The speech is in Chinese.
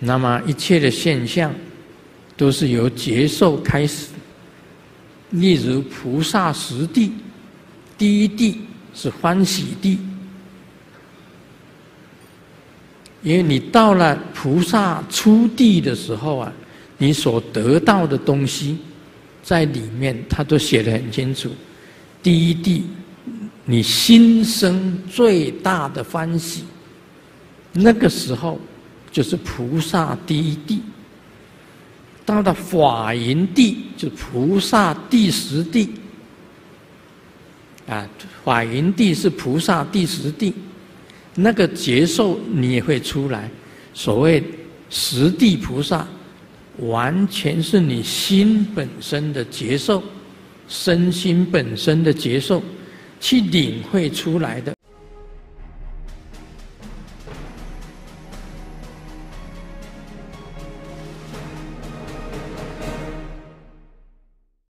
那么一切的现象都是由接受开始。例如菩萨十地，第一地是欢喜地，因为你到了菩萨初地的时候啊，你所得到的东西在里面，他都写得很清楚。第一地，你心生最大的欢喜，那个时候。就是菩萨第一地，到了法云地，就菩萨第十地。啊，法云地是菩萨第十地，那个劫受你也会出来。所谓十地菩萨，完全是你心本身的劫受，身心本身的劫受，去领会出来的。